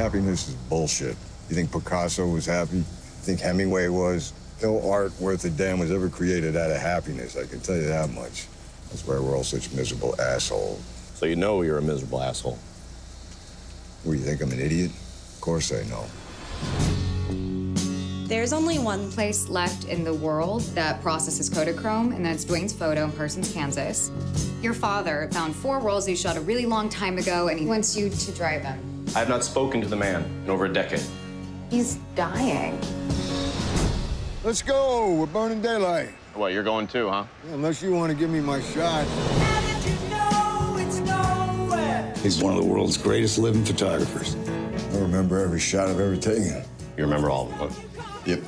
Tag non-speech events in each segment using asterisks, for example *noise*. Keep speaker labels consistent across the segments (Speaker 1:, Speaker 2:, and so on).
Speaker 1: Happiness is bullshit. You think Picasso was happy? You think Hemingway was? No art worth a damn was ever created out of happiness, I can tell you that much. That's why we're all such miserable assholes.
Speaker 2: So you know you're a miserable asshole.
Speaker 1: What, you think I'm an idiot? Of course I know.
Speaker 3: There's only one place left in the world that processes Kodachrome, and that's Dwayne's photo in Parsons, Kansas. Your father found four rolls he shot a really long time ago, and he wants you to drive them.
Speaker 2: I have not spoken to the man in over a decade.
Speaker 3: He's dying.
Speaker 1: Let's go. We're burning daylight.
Speaker 2: What, you're going too, huh?
Speaker 1: Yeah, unless you want to give me my shot.
Speaker 4: He's one of the world's greatest living photographers.
Speaker 1: I remember every shot I've ever taken.
Speaker 2: You remember all of them, huh?
Speaker 1: Yep.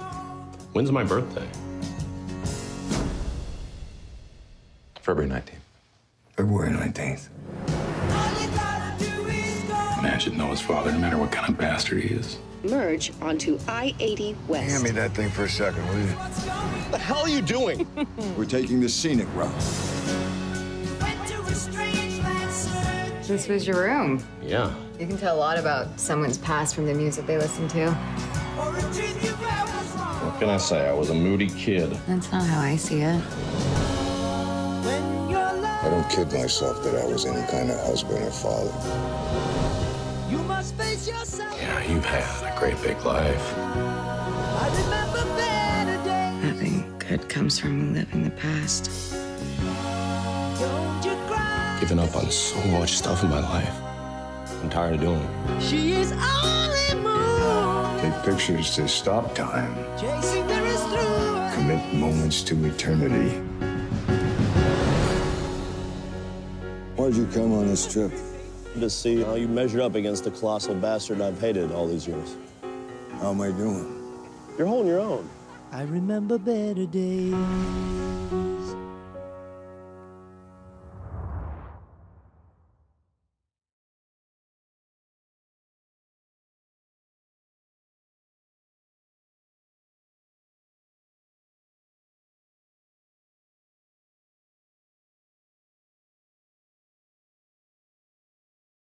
Speaker 2: When's my birthday?
Speaker 5: February 19th.
Speaker 1: February 19th.
Speaker 4: Man should know his father, no matter what kind of bastard he is.
Speaker 6: Merge onto I-80 West.
Speaker 1: Hand me that thing for a second, will you?
Speaker 2: What the hell are you doing? *laughs*
Speaker 1: We're taking the scenic route.
Speaker 3: This was your room.
Speaker 2: yeah.
Speaker 3: You can tell a lot about someone's past from the music they listen to.
Speaker 2: What can I say? I was a moody kid.
Speaker 3: That's not how I see it.
Speaker 1: I don't kid myself that I was any kind of husband or father. You must face yourself.
Speaker 4: Yeah, you've had a great big life. I remember better days.
Speaker 3: Nothing good comes from living the past.
Speaker 2: Given up on so much stuff in my life. I'm tired of doing it.
Speaker 1: Take pictures to stop time. Commit moments to eternity. Why'd you come on this trip?
Speaker 7: to see how you measure up against the colossal bastard I've hated all these years.
Speaker 1: How am I doing?
Speaker 7: You're holding your own.
Speaker 8: I remember better days.